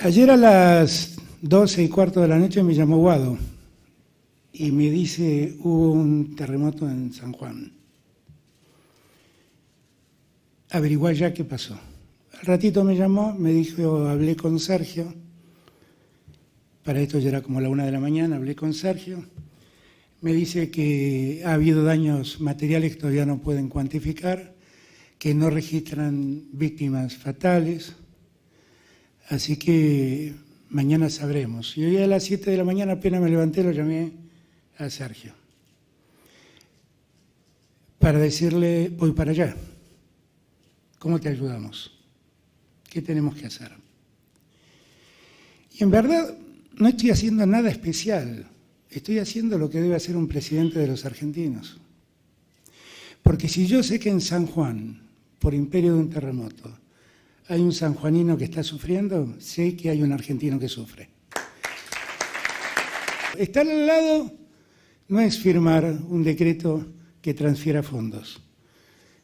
Ayer a las 12 y cuarto de la noche me llamó Guado y me dice, hubo un terremoto en San Juan. Averiguá ya qué pasó. Al ratito me llamó, me dijo, hablé con Sergio, para esto ya era como la una de la mañana, hablé con Sergio, me dice que ha habido daños materiales que todavía no pueden cuantificar, que no registran víctimas fatales, Así que mañana sabremos. Y hoy a las 7 de la mañana apenas me levanté, lo llamé a Sergio para decirle, voy para allá. ¿Cómo te ayudamos? ¿Qué tenemos que hacer? Y en verdad no estoy haciendo nada especial, estoy haciendo lo que debe hacer un presidente de los argentinos. Porque si yo sé que en San Juan, por imperio de un terremoto, hay un sanjuanino que está sufriendo, sé que hay un argentino que sufre. Estar al lado no es firmar un decreto que transfiera fondos.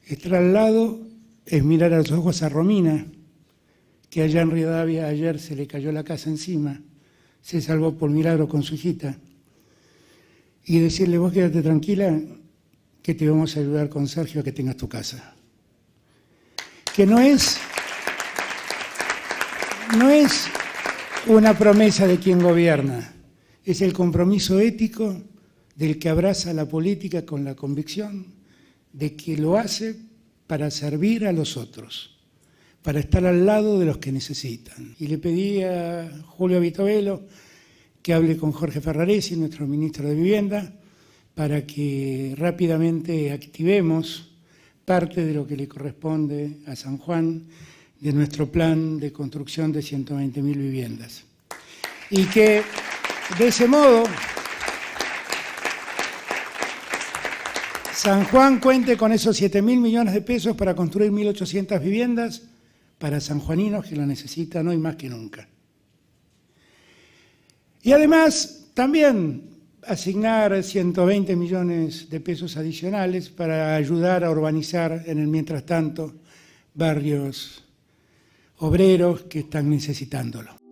Estar al lado es mirar a los ojos a Romina, que allá en Rivadavia ayer se le cayó la casa encima, se salvó por milagro con su hijita, y decirle, vos quédate tranquila, que te vamos a ayudar con Sergio a que tengas tu casa. Que no es no es una promesa de quien gobierna, es el compromiso ético del que abraza la política con la convicción de que lo hace para servir a los otros, para estar al lado de los que necesitan. Y le pedí a Julio Vitovelo que hable con Jorge Ferraresi, nuestro ministro de Vivienda, para que rápidamente activemos parte de lo que le corresponde a San Juan de nuestro plan de construcción de 120.000 viviendas. Y que de ese modo San Juan cuente con esos 7.000 millones de pesos para construir 1.800 viviendas para sanjuaninos que lo necesitan hoy más que nunca. Y además también asignar 120 millones de pesos adicionales para ayudar a urbanizar en el mientras tanto barrios obreros que están necesitándolo.